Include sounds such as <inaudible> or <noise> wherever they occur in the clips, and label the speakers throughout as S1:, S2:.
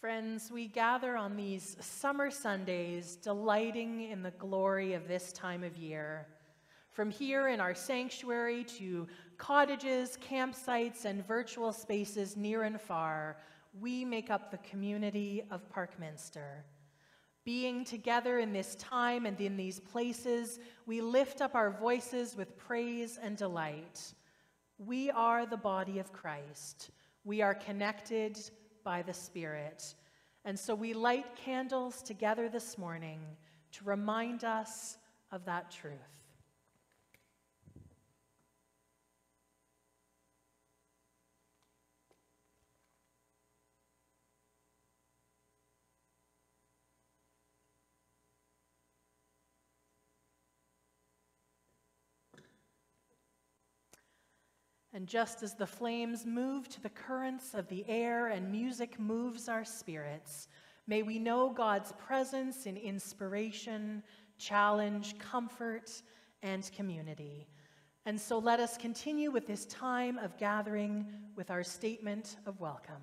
S1: Friends, we gather on these summer Sundays, delighting in the glory of this time of year. From here in our sanctuary to cottages, campsites, and virtual spaces near and far, we make up the community of Parkminster. Being together in this time and in these places, we lift up our voices with praise and delight. We are the body of Christ. We are connected by the Spirit. And so we light candles together this morning to remind us of that truth. And just as the flames move to the currents of the air and music moves our spirits, may we know God's presence in inspiration, challenge, comfort, and community. And so let us continue with this time of gathering with our statement of welcome.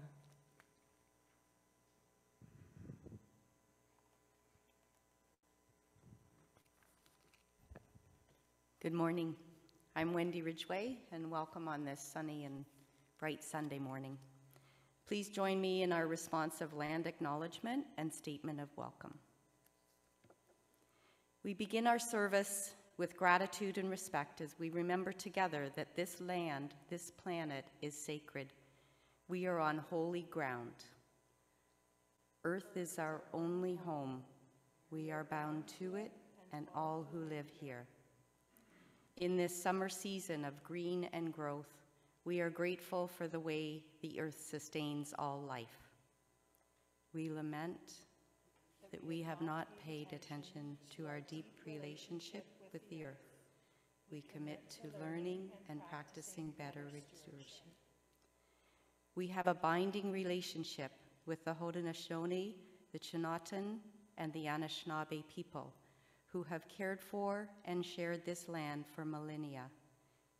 S2: Good morning. I'm Wendy Ridgway, and welcome on this sunny and bright Sunday morning. Please join me in our responsive land acknowledgement and statement of welcome. We begin our service with gratitude and respect as we remember together that this land, this planet, is sacred. We are on holy ground. Earth is our only home. We are bound to it and all who live here. In this summer season of green and growth, we are grateful for the way the earth sustains all life. We lament that we have not paid attention to our deep relationship with the earth. We commit to learning and practicing better stewardship. We have a binding relationship with the Haudenosaunee, the Chonnonton, and the Anishinaabe people who have cared for and shared this land for millennia,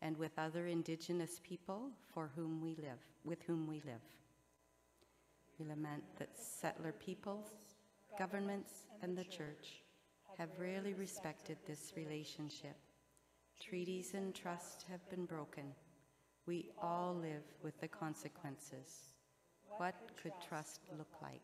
S2: and with other indigenous people for whom we live, with whom we live. We lament that settler peoples, governments, and the church have rarely respected this relationship. Treaties and trust have been broken. We all live with the consequences. What could trust look like?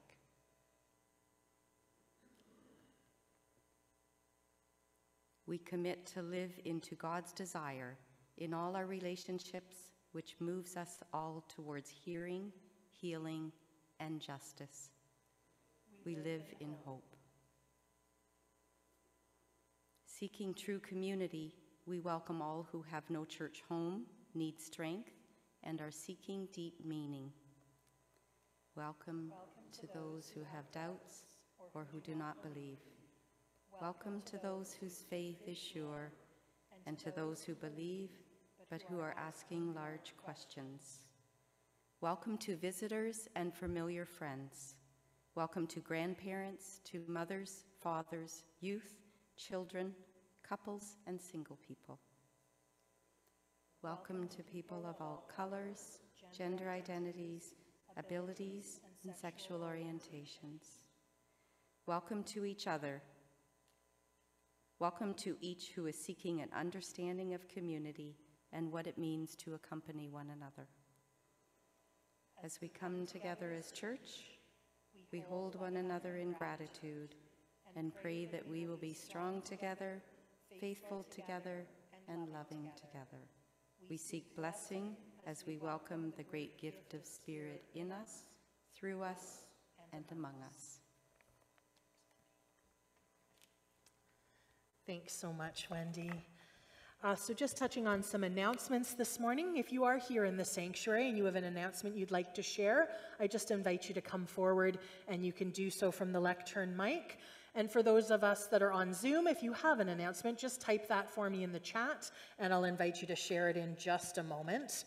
S2: We commit to live into God's desire in all our relationships, which moves us all towards hearing, healing, and justice. We live in hope. Seeking true community, we welcome all who have no church home, need strength, and are seeking deep meaning. Welcome, Welcome to those who have doubts or who do not believe. Welcome to those whose faith is sure, and to those who believe, but who are asking large questions. Welcome to visitors and familiar friends. Welcome to grandparents, to mothers, fathers, youth, children, couples, and single people. Welcome to people of all colors, gender identities, abilities, and sexual orientations. Welcome to each other Welcome to each who is seeking an understanding of community and what it means to accompany one another. As we come together as church, we hold one another in gratitude and pray that we will be strong together, faithful together, and loving together. We seek blessing as we welcome the great gift of Spirit in us, through us, and among us.
S1: Thanks so much, Wendy. Uh, so, just touching on some announcements this morning. If you are here in the sanctuary and you have an announcement you'd like to share, I just invite you to come forward and you can do so from the lectern mic. And for those of us that are on Zoom, if you have an announcement, just type that for me in the chat and I'll invite you to share it in just a moment.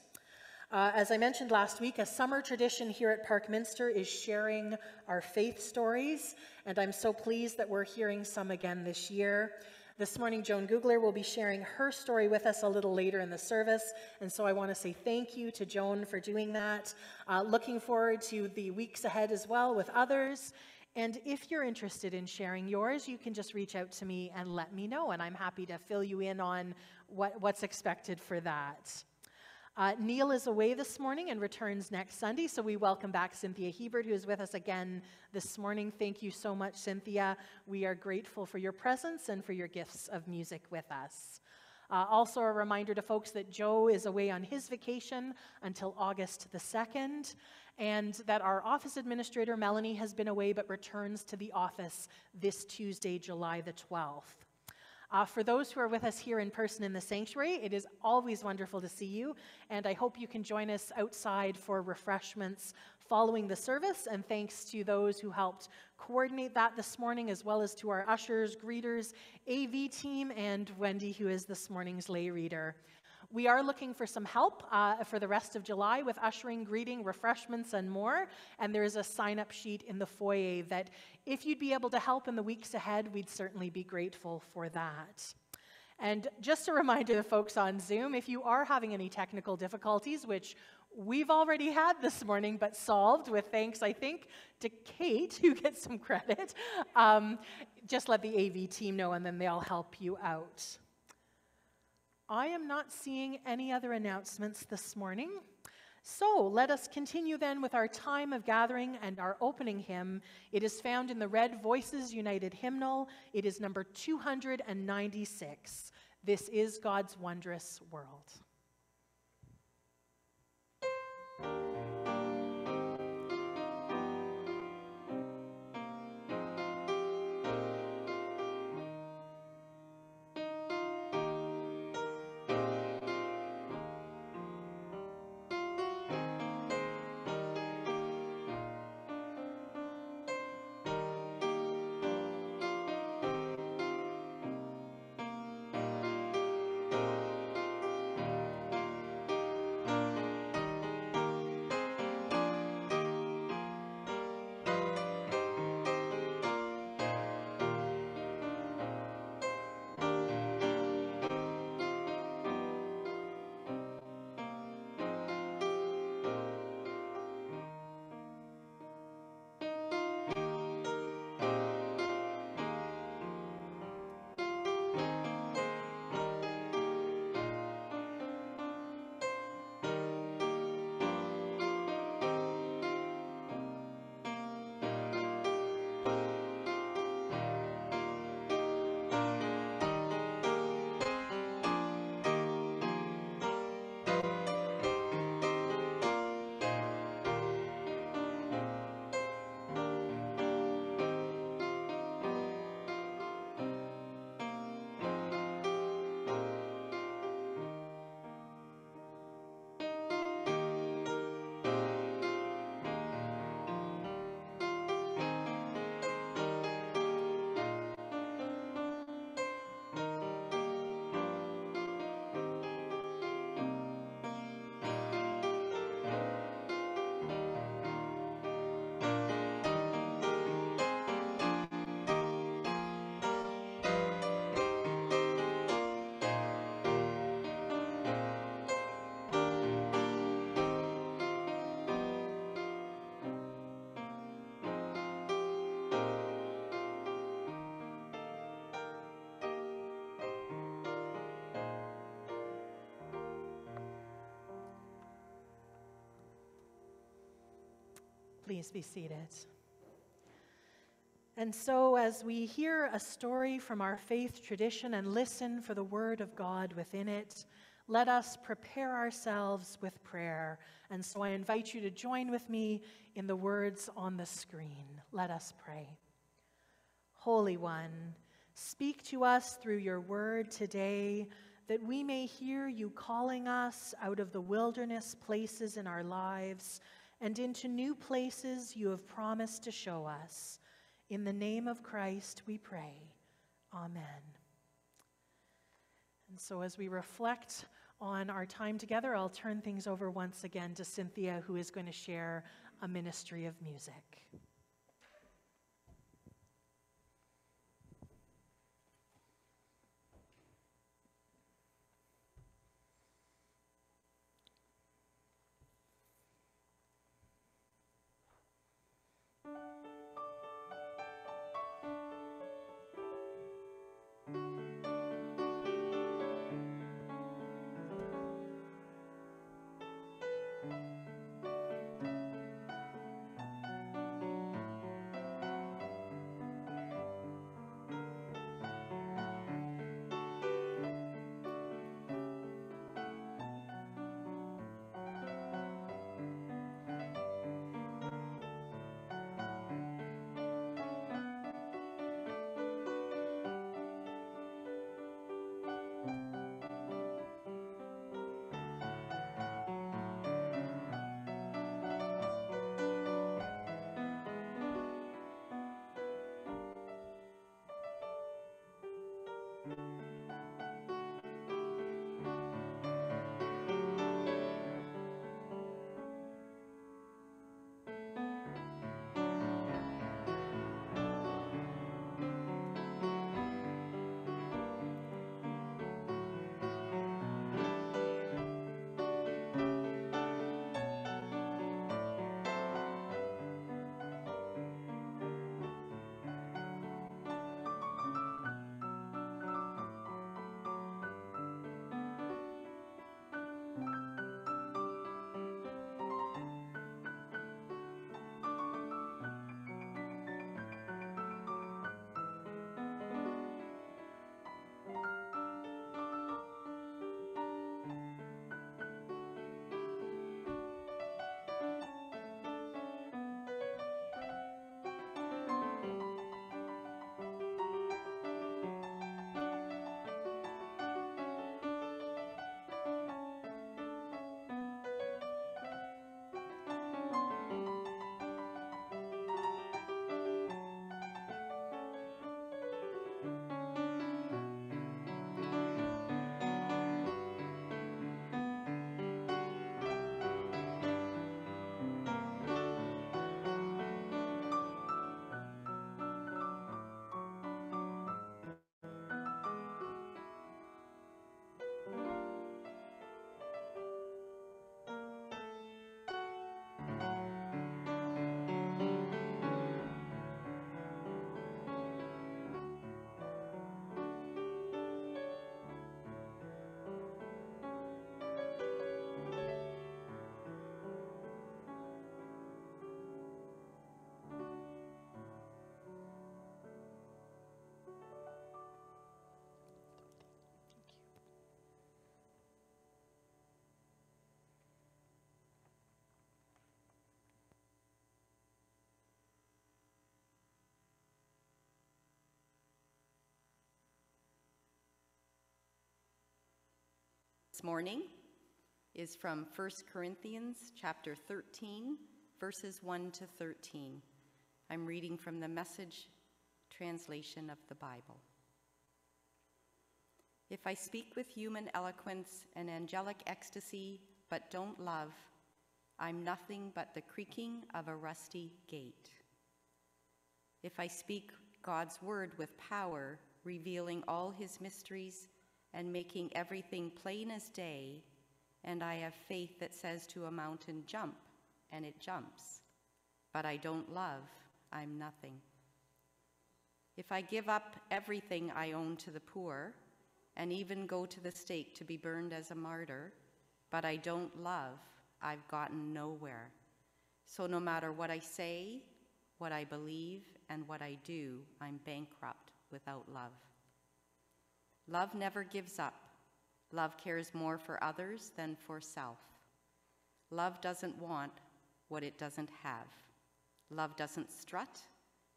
S1: Uh, as I mentioned last week, a summer tradition here at Parkminster is sharing our faith stories, and I'm so pleased that we're hearing some again this year. This morning, Joan Googler will be sharing her story with us a little later in the service, and so I want to say thank you to Joan for doing that. Uh, looking forward to the weeks ahead as well with others. And if you're interested in sharing yours, you can just reach out to me and let me know, and I'm happy to fill you in on what, what's expected for that. Uh, Neil is away this morning and returns next Sunday, so we welcome back Cynthia Hebert, who is with us again this morning. Thank you so much, Cynthia. We are grateful for your presence and for your gifts of music with us. Uh, also, a reminder to folks that Joe is away on his vacation until August the 2nd, and that our office administrator, Melanie, has been away but returns to the office this Tuesday, July the 12th. Uh, for those who are with us here in person in the sanctuary, it is always wonderful to see you, and I hope you can join us outside for refreshments following the service. And thanks to those who helped coordinate that this morning, as well as to our ushers, greeters, AV team, and Wendy, who is this morning's lay reader. We are looking for some help uh, for the rest of July with ushering, greeting, refreshments, and more. And there is a sign up sheet in the foyer that if you'd be able to help in the weeks ahead, we'd certainly be grateful for that. And just a reminder to the folks on Zoom if you are having any technical difficulties, which we've already had this morning, but solved with thanks, I think, to Kate, who gets some credit, um, just let the AV team know and then they'll help you out. I am not seeing any other announcements this morning. So let us continue then with our time of gathering and our opening hymn. It is found in the Red Voices United hymnal. It is number 296. This is God's wondrous world. Please be seated. And so, as we hear a story from our faith tradition and listen for the word of God within it, let us prepare ourselves with prayer. And so, I invite you to join with me in the words on the screen. Let us pray. Holy One, speak to us through your word today that we may hear you calling us out of the wilderness places in our lives and into new places you have promised to show us. In the name of Christ we pray. Amen. And so, as we reflect on our time together, I'll turn things over once again to Cynthia, who is going to share a ministry of music.
S2: This morning is from 1 Corinthians chapter 13, verses 1 to 13. I'm reading from the message translation of the Bible. If I speak with human eloquence and angelic ecstasy, but don't love, I'm nothing but the creaking of a rusty gate. If I speak God's word with power, revealing all his mysteries and making everything plain as day, and I have faith that says to a mountain, jump, and it jumps, but I don't love, I'm nothing. If I give up everything I own to the poor, and even go to the stake to be burned as a martyr, but I don't love, I've gotten nowhere. So no matter what I say, what I believe, and what I do, I'm bankrupt without love. Love never gives up. Love cares more for others than for self. Love doesn't want what it doesn't have. Love doesn't strut,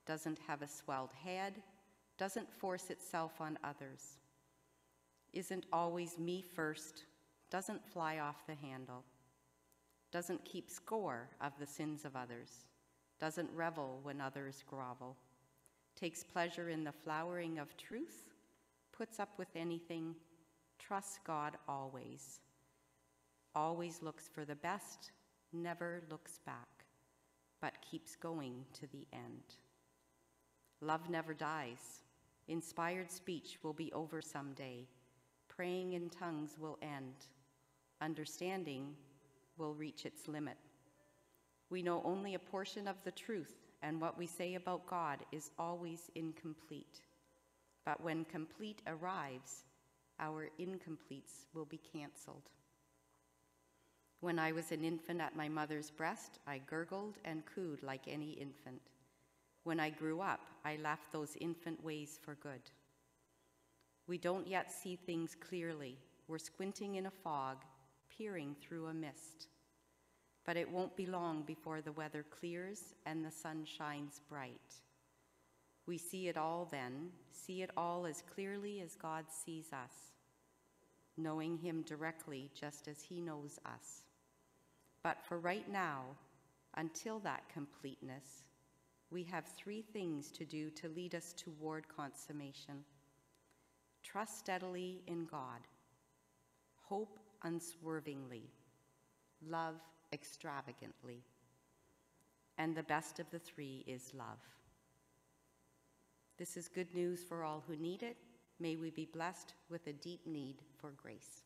S2: doesn't have a swelled head, doesn't force itself on others, isn't always me first, doesn't fly off the handle, doesn't keep score of the sins of others, doesn't revel when others grovel, takes pleasure in the flowering of truth, puts up with anything, trusts God always, always looks for the best, never looks back, but keeps going to the end. Love never dies. Inspired speech will be over someday. Praying in tongues will end. Understanding will reach its limit. We know only a portion of the truth, and what we say about God is always incomplete. But when complete arrives, our incompletes will be canceled. When I was an infant at my mother's breast, I gurgled and cooed like any infant. When I grew up, I left those infant ways for good. We don't yet see things clearly. We're squinting in a fog, peering through a mist but it won't be long before the weather clears and the sun shines bright. We see it all then, see it all as clearly as God sees us, knowing Him directly just as He knows us. But for right now, until that completeness, we have three things to do to lead us toward consummation. Trust steadily in God, hope unswervingly, love extravagantly. And the best of the three is love. This is good news for all who need it. May we be blessed with a deep need for grace.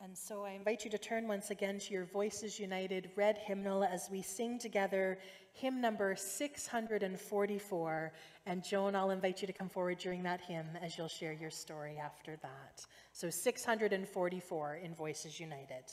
S1: And so I invite you to turn once again to your Voices United red hymnal as we sing together hymn number 644. And Joan, I'll invite you to come forward during that hymn as you'll share your story after that. So 644 in Voices United.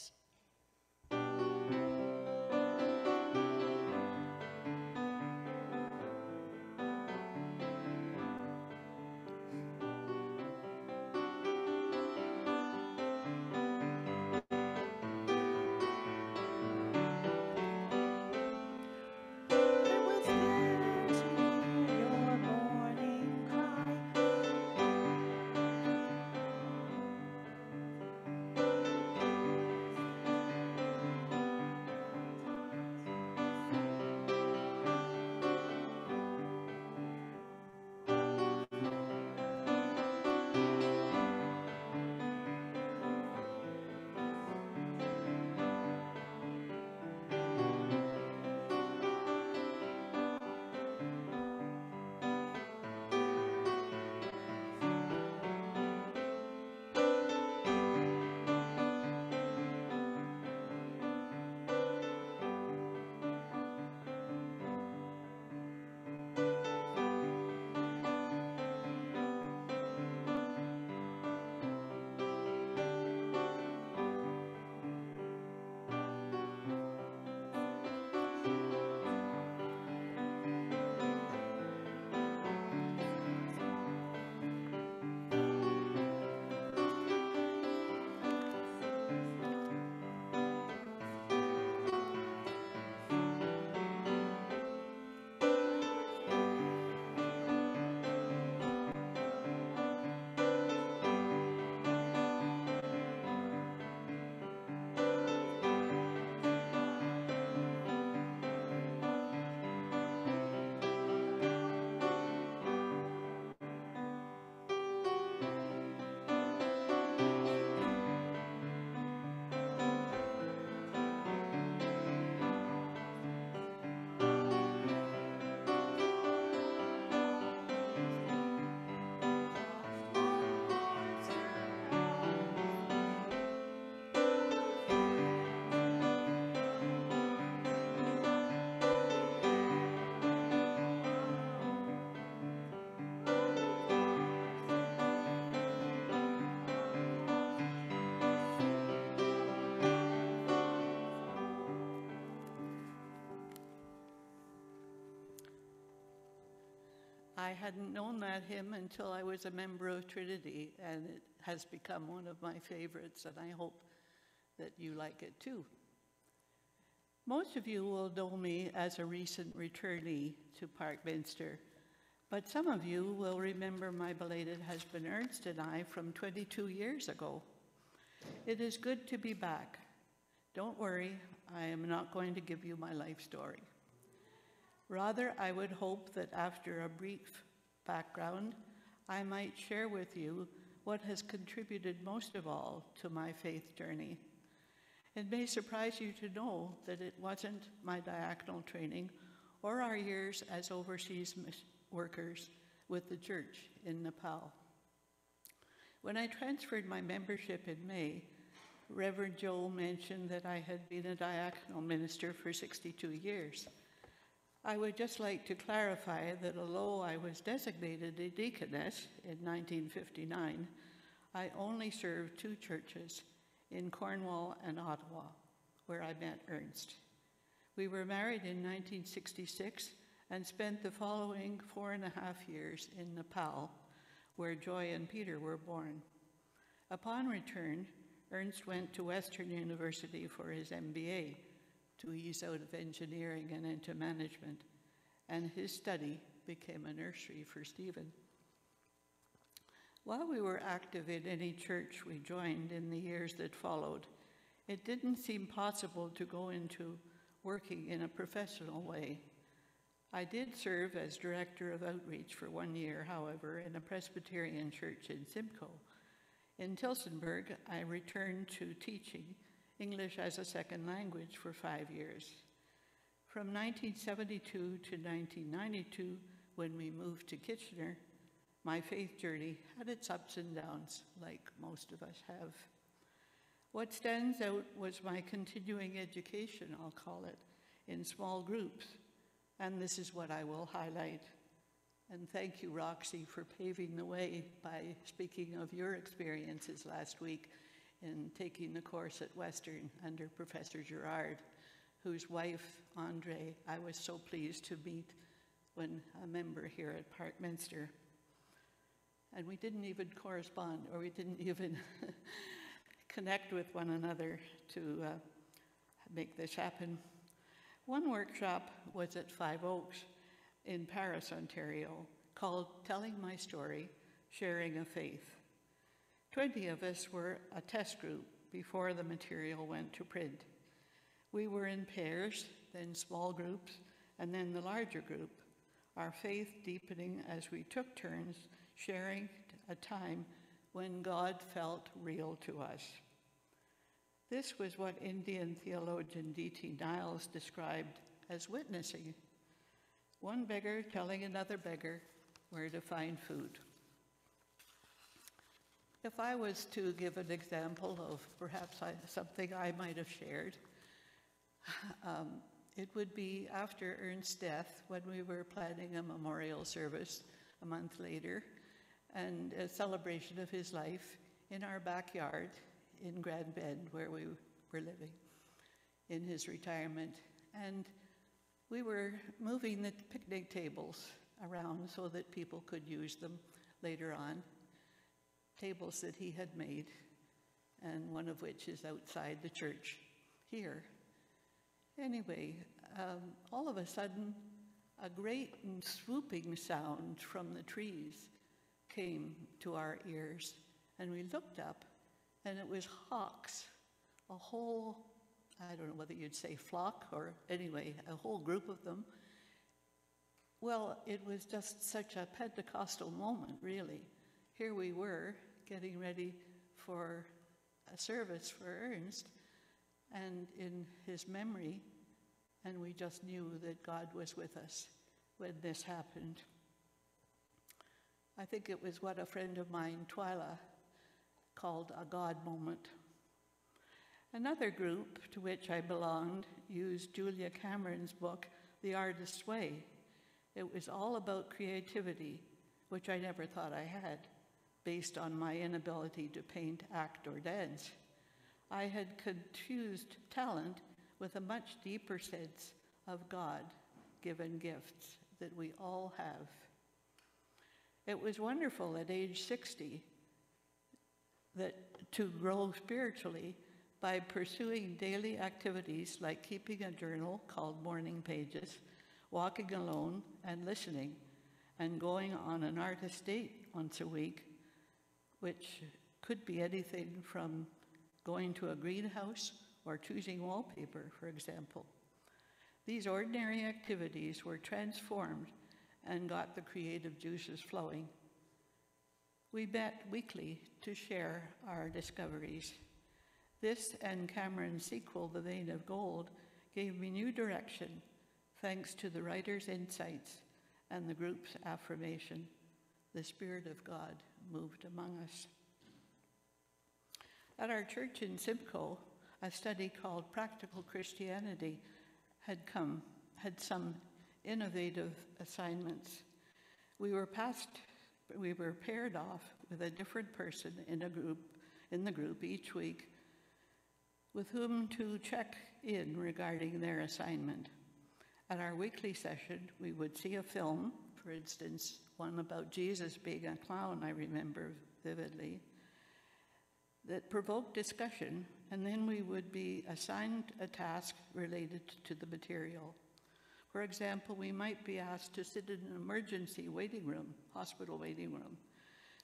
S3: Hadn't known that hymn until I was a member of Trinity, and it has become one of my favorites, and I hope that you like it too. Most of you will know me as a recent returnee to Parkminster, but some of you will remember my belated husband Ernst and I from 22 years ago. It is good to be back. Don't worry, I am not going to give you my life story. Rather, I would hope that after a brief background, I might share with you what has contributed most of all to my faith journey. It may surprise you to know that it wasn't my diaconal training or our years as overseas workers with the church in Nepal. When I transferred my membership in May, Reverend Joel mentioned that I had been a diaconal minister for 62 years. I would just like to clarify that although I was designated a deaconess in 1959, I only served two churches in Cornwall and Ottawa, where I met Ernst. We were married in 1966 and spent the following four and a half years in Nepal, where Joy and Peter were born. Upon return, Ernst went to Western University for his MBA to ease out of engineering and into management, and his study became a nursery for Stephen. While we were active in any church we joined in the years that followed, it didn't seem possible to go into working in a professional way. I did serve as director of outreach for one year, however, in a Presbyterian church in Simcoe. In Tillsonburg, I returned to teaching English as a second language for five years. From 1972 to 1992, when we moved to Kitchener, my faith journey had its ups and downs, like most of us have. What stands out was my continuing education, I'll call it, in small groups, and this is what I will highlight. And thank you, Roxy, for paving the way by speaking of your experiences last week in taking the course at Western under Professor Gerard, whose wife, Andre, I was so pleased to meet when a member here at Parkminster. And we didn't even correspond, or we didn't <laughs> even connect with one another to uh, make this happen. One workshop was at Five Oaks in Paris, Ontario, called Telling My Story, Sharing a Faith. 20 of us were a test group before the material went to print. We were in pairs, then small groups, and then the larger group, our faith deepening as we took turns sharing a time when God felt real to us. This was what Indian theologian D.T. Niles described as witnessing one beggar telling another beggar where to find food. If I was to give an example of perhaps I, something I might have shared, <sighs> um, it would be after Ernst's death when we were planning a memorial service a month later and a celebration of his life in our backyard in Grand Bend where we were living in his retirement. And we were moving the picnic tables around so that people could use them later on tables that he had made, and one of which is outside the church here. Anyway, um, all of a sudden, a great swooping sound from the trees came to our ears, and we looked up, and it was hawks, a whole, I don't know whether you'd say flock or anyway, a whole group of them. Well, it was just such a Pentecostal moment, really. Here we were getting ready for a service for Ernst and in his memory, and we just knew that God was with us when this happened. I think it was what a friend of mine, Twyla, called a God moment. Another group to which I belonged used Julia Cameron's book, The Artist's Way. It was all about creativity, which I never thought I had based on my inability to paint, act, or dance. I had confused talent with a much deeper sense of God given gifts that we all have. It was wonderful at age 60 that to grow spiritually by pursuing daily activities like keeping a journal called Morning Pages, walking alone and listening, and going on an artist date once a week, which could be anything from going to a greenhouse or choosing wallpaper, for example. These ordinary activities were transformed and got the creative juices flowing. We met weekly to share our discoveries. This and Cameron's sequel, The Vein of Gold, gave me new direction thanks to the writer's insights and the group's affirmation. The Spirit of God moved among us. At our church in Simcoe, a study called Practical Christianity had come, had some innovative assignments. We were passed, we were paired off with a different person in a group, in the group each week, with whom to check in regarding their assignment. At our weekly session, we would see a film, for instance, one about Jesus being a clown, I remember vividly, that provoked discussion, and then we would be assigned a task related to the material. For example, we might be asked to sit in an emergency waiting room, hospital waiting room,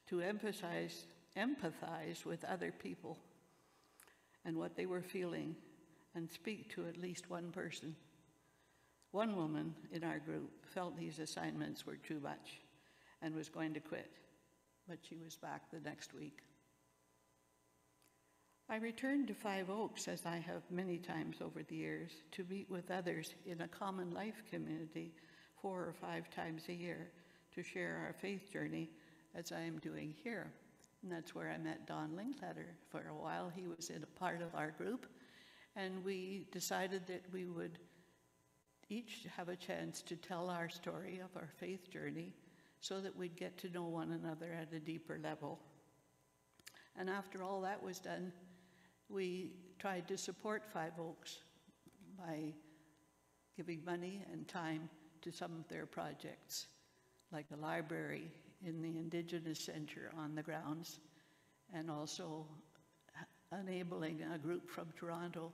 S3: to emphasize, empathize with other people and what they were feeling and speak to at least one person. One woman in our group felt these assignments were too much and was going to quit, but she was back the next week. I returned to Five Oaks, as I have many times over the years, to meet with others in a common life community four or five times a year to share our faith journey, as I am doing here. And that's where I met Don Linkletter. For a while, he was in a part of our group, and we decided that we would each have a chance to tell our story of our faith journey so that we'd get to know one another at a deeper level. And after all that was done, we tried to support Five Oaks by giving money and time to some of their projects, like the library in the Indigenous Center on the grounds, and also enabling a group from Toronto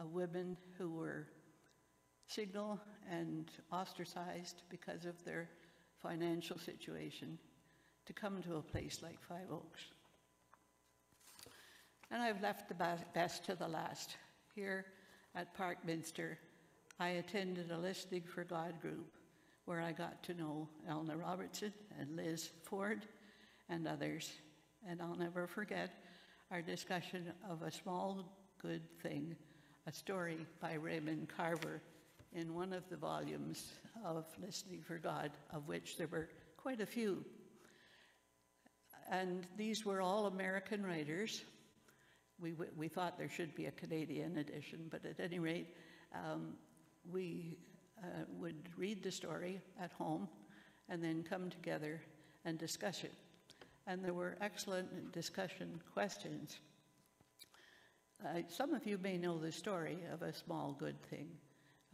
S3: of women who were single and ostracized because of their financial situation to come to a place like Five Oaks. And I've left the best to the last. Here at Parkminster, I attended a Listening for God group where I got to know Elna Robertson and Liz Ford and others. And I'll never forget our discussion of a small good thing, a story by Raymond Carver in one of the volumes of Listening for God, of which there were quite a few. And these were all American writers. We, we thought there should be a Canadian edition, but at any rate, um, we uh, would read the story at home and then come together and discuss it. And there were excellent discussion questions. Uh, some of you may know the story of a small good thing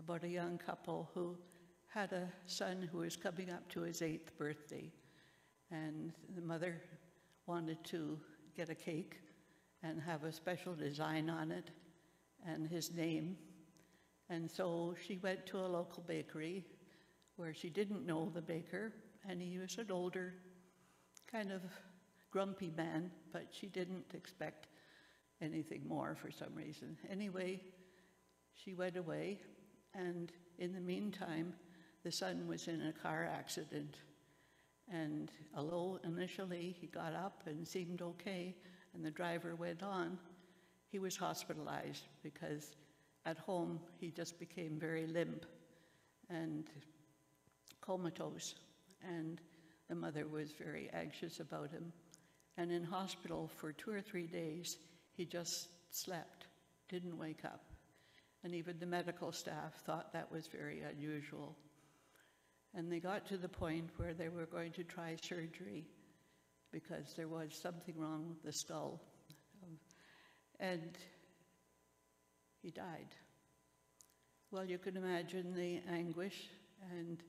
S3: about a young couple who had a son who was coming up to his eighth birthday. And the mother wanted to get a cake and have a special design on it and his name. And so she went to a local bakery where she didn't know the baker, and he was an older, kind of grumpy man, but she didn't expect anything more for some reason. Anyway, she went away, and in the meantime, the son was in a car accident. And although initially he got up and seemed okay, and the driver went on, he was hospitalized because at home he just became very limp and comatose. And the mother was very anxious about him. And in hospital for two or three days, he just slept, didn't wake up. And even the medical staff thought that was very unusual. And they got to the point where they were going to try surgery because there was something wrong with the skull. And he died. Well, you can imagine the anguish and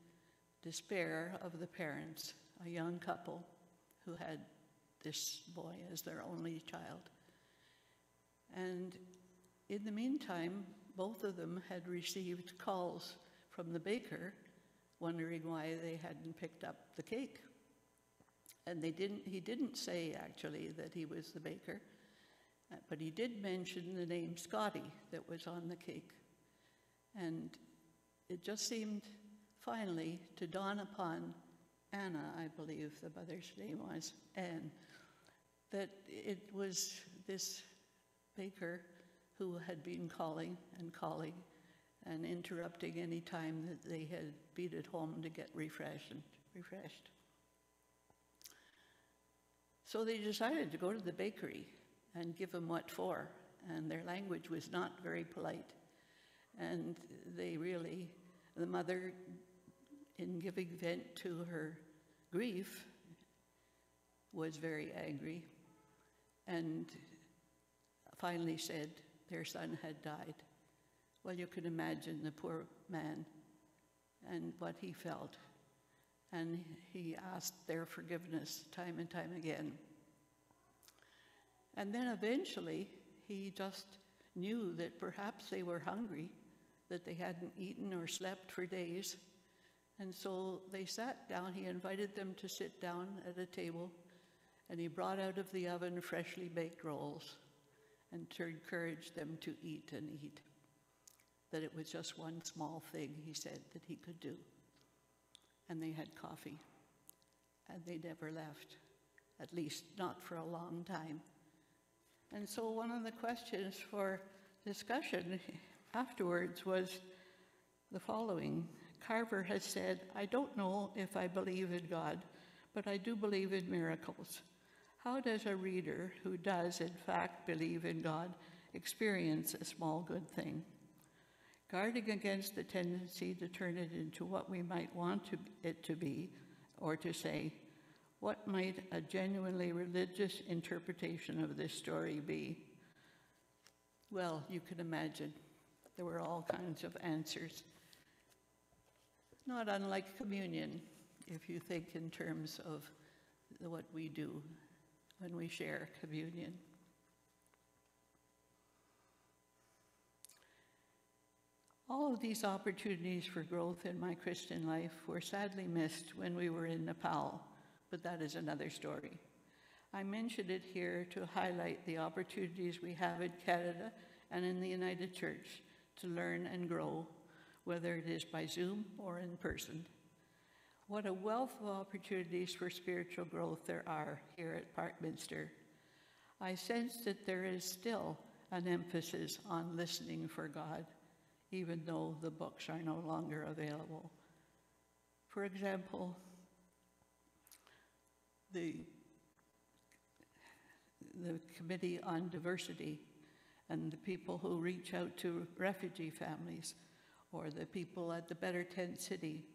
S3: despair of the parents a young couple who had this boy as their only child. And in the meantime, both of them had received calls from the baker wondering why they hadn't picked up the cake. And they didn't, he didn't say actually that he was the baker, uh, but he did mention the name Scotty that was on the cake. And it just seemed finally to dawn upon Anna, I believe the mother's name was, Anne, that it was this baker who had been calling and calling and interrupting any time that they had been at home to get refreshed and refreshed. So they decided to go to the bakery and give him what for, and their language was not very polite. And they really, the mother, in giving vent to her grief, was very angry and finally said their son had died. Well, you can imagine the poor man and what he felt. And he asked their forgiveness time and time again. And then eventually, he just knew that perhaps they were hungry, that they hadn't eaten or slept for days. And so they sat down. He invited them to sit down at a table, and he brought out of the oven freshly baked rolls and to encourage them to eat and eat. That it was just one small thing, he said, that he could do. And they had coffee, and they never left, at least not for a long time. And so, one of the questions for discussion <laughs> afterwards was the following Carver has said, I don't know if I believe in God, but I do believe in miracles. How does a reader who does, in fact, believe in God experience a small good thing? Guarding against the tendency to turn it into what we might want to, it to be, or to say, what might a genuinely religious interpretation of this story be? Well, you can imagine there were all kinds of answers. Not unlike communion, if you think in terms of what we do when we share communion. All of these opportunities for growth in my Christian life were sadly missed when we were in Nepal, but that is another story. I mentioned it here to highlight the opportunities we have in Canada and in the United Church to learn and grow, whether it is by Zoom or in person. What a wealth of opportunities for spiritual growth there are here at Parkminster. I sense that there is still an emphasis on listening for God, even though the books are no longer available. For example, the, the Committee on Diversity and the people who reach out to refugee families or the people at the Better Tent City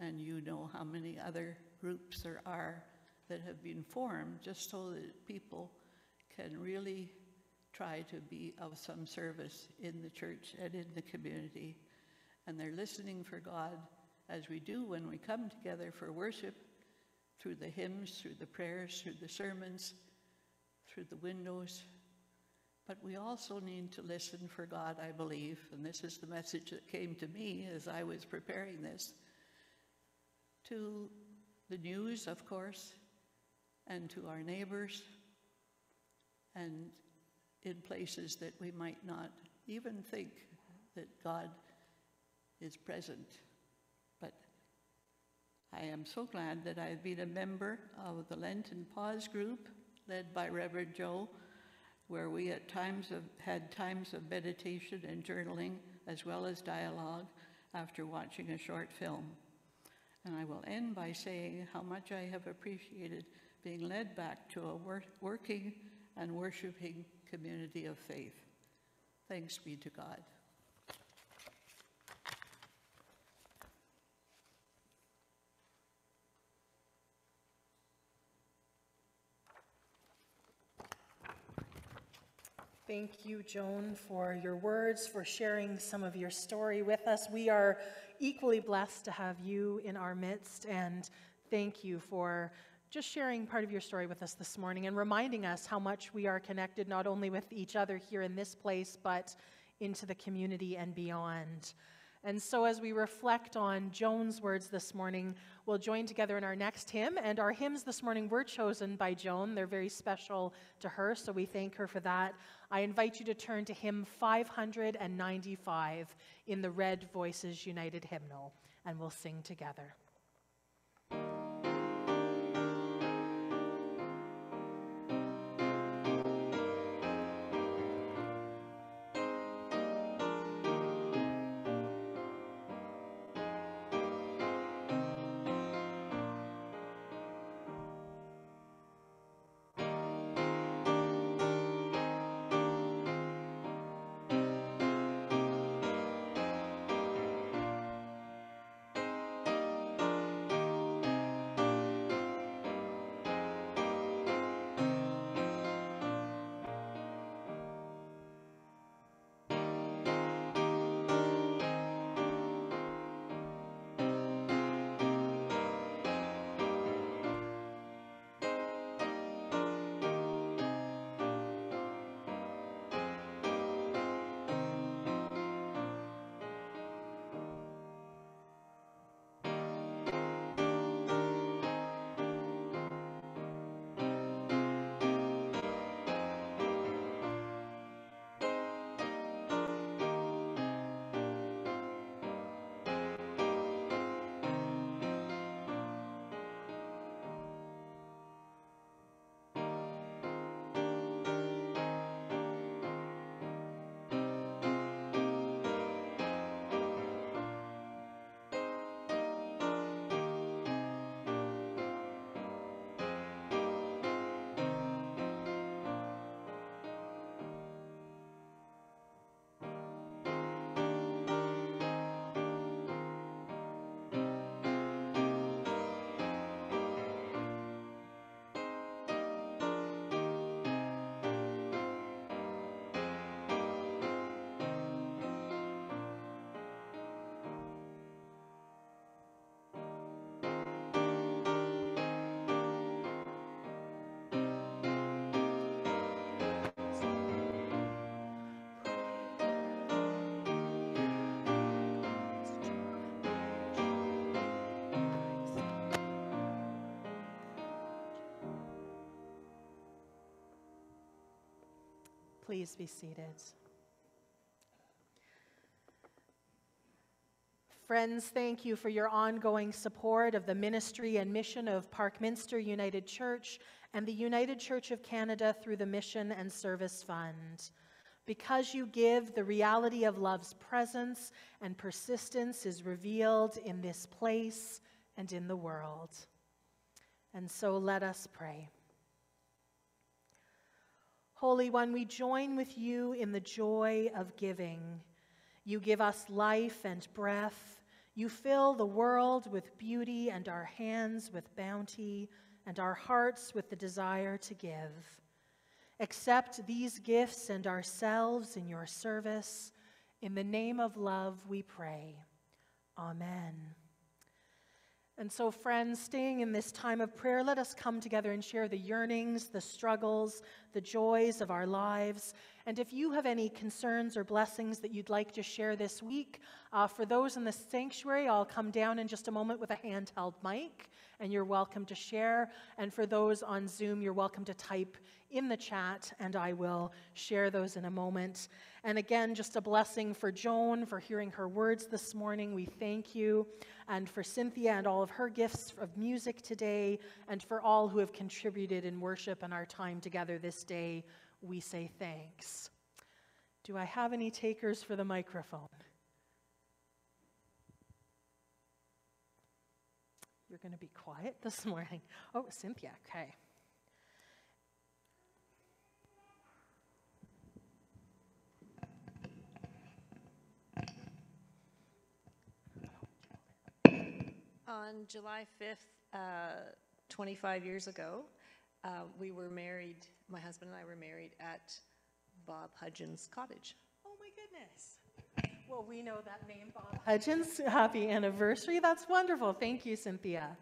S3: and you know how many other groups there are that have been formed just so that people can really try to be of some service in the church and in the community. And they're listening for God as we do when we come together for worship through the hymns, through the prayers, through the sermons, through the windows. But we also need to listen for God, I believe, and this is the message that came to me as I was preparing this to the news, of course, and to our neighbors, and in places that we might not even think that God is present. But I am so glad that I've been a member of the Lenten Pause group led by Reverend Joe, where we at times have had times of meditation and journaling as well as dialogue after watching a short film. And I will end by saying how much I have appreciated being led back to a wor- working and worshiping community of faith. Thanks be to God.
S1: Thank you, Joan, for your words, for sharing some of your story with us. We are equally blessed to have you in our midst, and thank you for just sharing part of your story with us this morning and reminding us how much we are connected not only with each other here in this place, but into the community and beyond. And so, as we reflect on Joan's words this morning, we'll join together in our next hymn. And our hymns this morning were chosen by Joan. They're very special to her, so we thank her for that. I invite you to turn to hymn 595 in the Red Voices United hymnal, and we'll sing together. Please be seated. Friends, thank you for your ongoing support of the ministry and mission of Parkminster United Church and the United Church of Canada through the Mission and Service Fund. Because you give, the reality of love's presence and persistence is revealed in this place and in the world. And so let us pray. Holy One, we join with you in the joy of giving. You give us life and breath. You fill the world with beauty and our hands with bounty and our hearts with the desire to give. Accept these gifts and ourselves in your service. In the name of love, we pray. Amen. And so, friends, staying in this time of prayer, let us come together and share the yearnings, the struggles, the joys of our lives. And if you have any concerns or blessings that you'd like to share this week, uh, for those in the sanctuary, I'll come down in just a moment with a handheld mic, and you're welcome to share. And for those on Zoom, you're welcome to type in the chat, and I will share those in a moment. And again, just a blessing for Joan for hearing her words this morning. We thank you. And for Cynthia and all of her gifts of music today, and for all who have contributed in worship and our time together this day, we say thanks. Do I have any takers for the microphone? You're going to be quiet this <laughs> morning. Oh, Cynthia, okay.
S4: On July 5th, uh, 25 years ago, uh, we were married, my husband and I were married at Bob Hudgens' cottage.
S1: Oh my goodness. Well, we know that name, Bob Hudgens. Happy anniversary. That's wonderful. Thank you, Cynthia.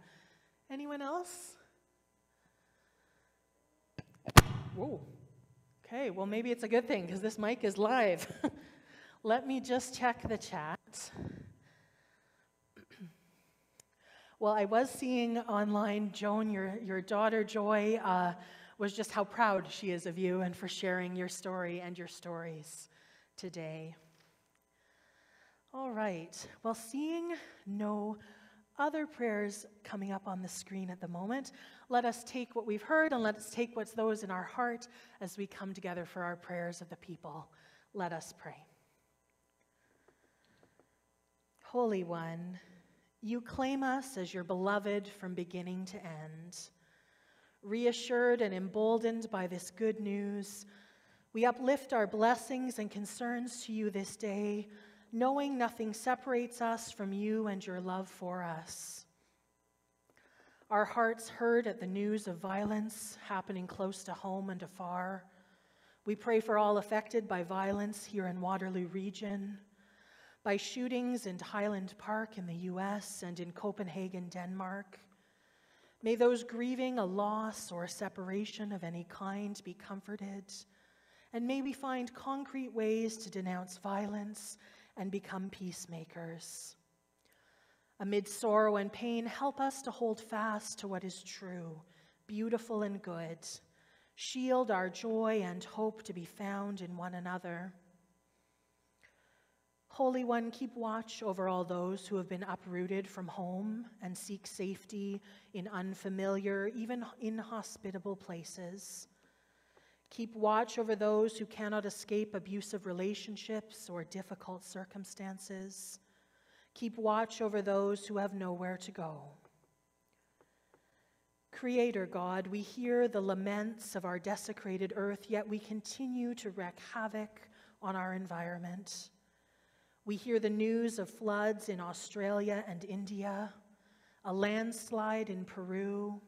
S1: Anyone else? Whoa. Okay, well, maybe it's a good thing because this mic is live. <laughs> Let me just check the chat. Well, I was seeing online, Joan, your, your daughter Joy, uh, was just how proud she is of you and for sharing your story and your stories today. All right, well, seeing no other prayers coming up on the screen at the moment. Let us take what we've heard and let us take what's those in our heart as we come together for our prayers of the people. Let us pray. Holy One, you claim us as your beloved from beginning to end. Reassured and emboldened by this good news, we uplift our blessings and concerns to you this day knowing nothing separates us from you and your love for us. Our hearts hurt at the news of violence happening close to home and afar. We pray for all affected by violence here in Waterloo region, by shootings in Highland Park in the US and in Copenhagen, Denmark. May those grieving a loss or a separation of any kind be comforted, and may we find concrete ways to denounce violence and become peacemakers. Amid sorrow and pain, help us to hold fast to what is true, beautiful, and good. Shield our joy and hope to be found in one another. Holy One, keep watch over all those who have been uprooted from home and seek safety in unfamiliar, even inhospitable places. Keep watch over those who cannot escape abusive relationships or difficult circumstances. Keep watch over those who have nowhere to go. Creator God, we hear the laments of our desecrated earth, yet we continue to wreak havoc on our environment. We hear the news of floods in Australia and India, a landslide in Peru,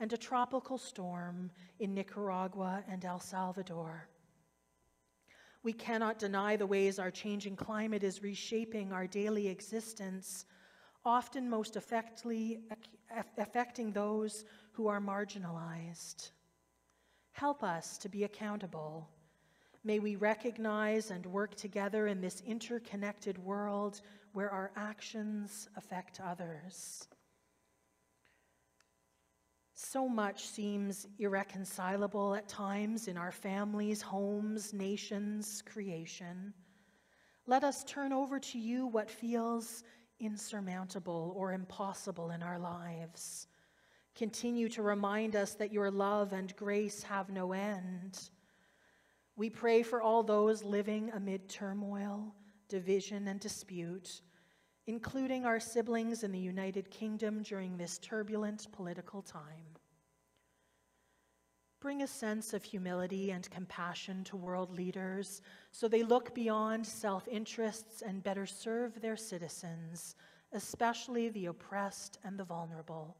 S1: and a tropical storm in Nicaragua and El Salvador. We cannot deny the ways our changing climate is reshaping our daily existence, often most effectively affecting those who are marginalized. Help us to be accountable. May we recognize and work together in this interconnected world where our actions affect others. So much seems irreconcilable at times in our families, homes, nations, creation. Let us turn over to you what feels insurmountable or impossible in our lives. Continue to remind us that your love and grace have no end. We pray for all those living amid turmoil, division, and dispute, including our siblings in the United Kingdom during this turbulent political time bring a sense of humility and compassion to world leaders so they look beyond self interests and better serve their citizens, especially the oppressed and the vulnerable.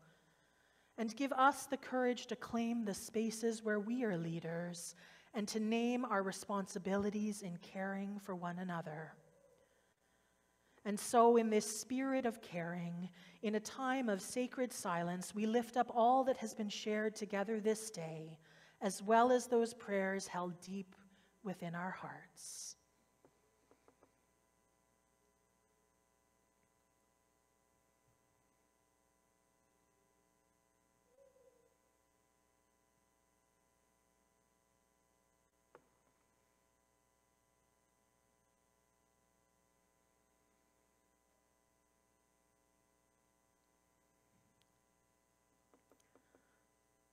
S1: And give us the courage to claim the spaces where we are leaders and to name our responsibilities in caring for one another. And so, in this spirit of caring, in a time of sacred silence, we lift up all that has been shared together this day as well as those prayers held deep within our hearts.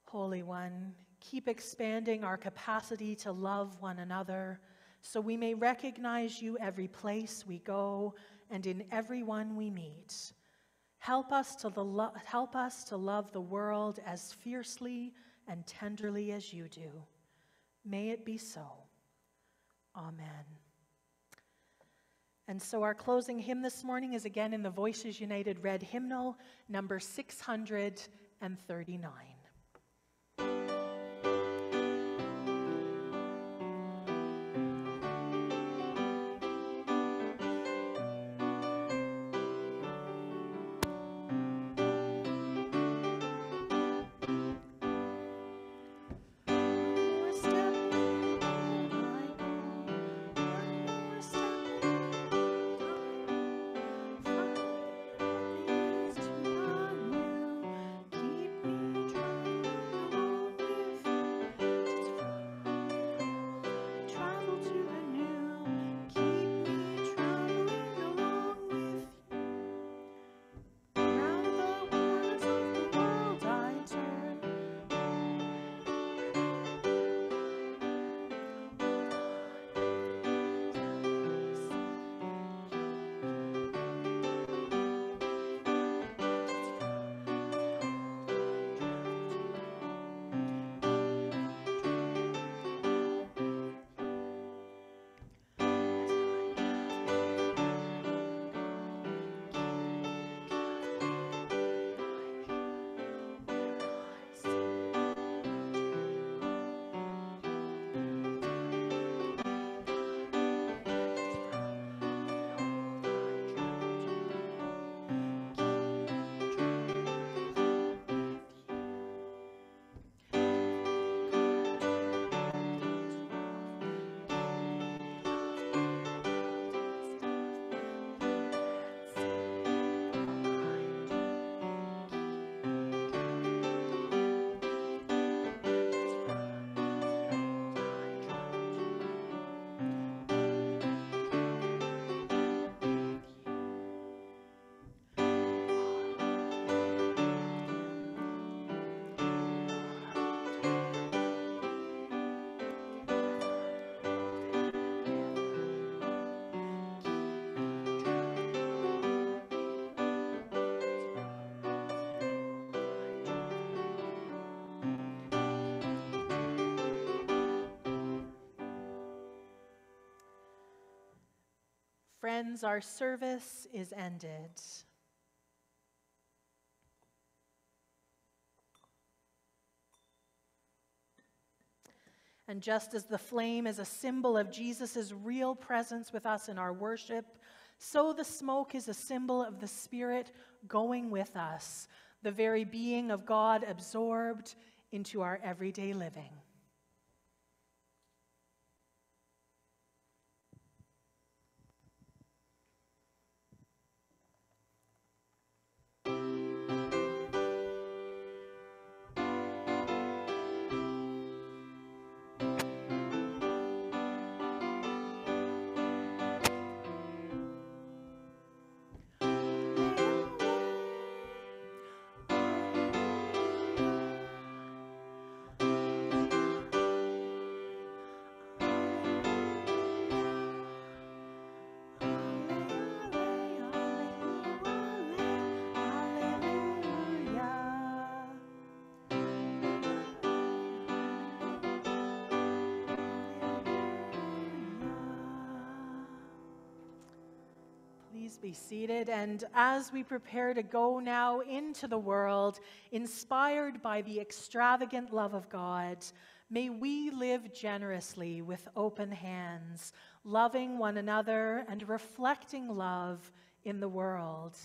S1: Holy One, keep expanding our capacity to love one another so we may recognize you every place we go and in everyone we meet. Help us to, lo- help us to love the world as fiercely and tenderly as you do. May it be so. Amen. And so our closing hymn this morning is again in the Voices United Red hymnal, number 639. Friends, our service is ended. And just as the flame is a symbol of Jesus' real presence with us in our worship, so the smoke is a symbol of the Spirit going with us, the very being of God absorbed into our everyday living. Seated. And as we prepare to go now into the world, inspired by the extravagant love of God, may we live generously with open hands, loving one another and reflecting love in the world.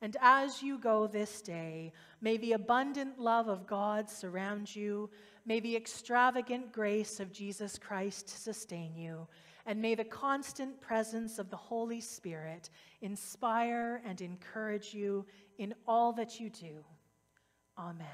S1: And as you go this day, may the abundant love of God surround you. May the extravagant grace of Jesus Christ sustain you. And may the constant presence of the Holy Spirit inspire and encourage you in all that you do. Amen.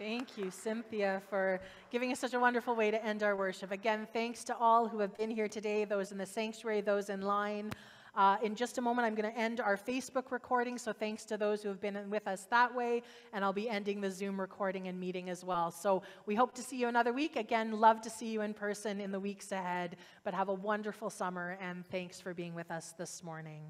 S1: Thank you, Cynthia, for giving us such a wonderful way to end our worship. Again, thanks to all who have been here today, those in the sanctuary, those in line. Uh, in just a moment, I'm going to end our Facebook recording, so thanks to those who have been with us that way, and I'll be ending the Zoom recording and meeting as well. So we hope to see you another week. Again, love to see you in person in the weeks ahead, but have a wonderful summer, and thanks for being with us this morning.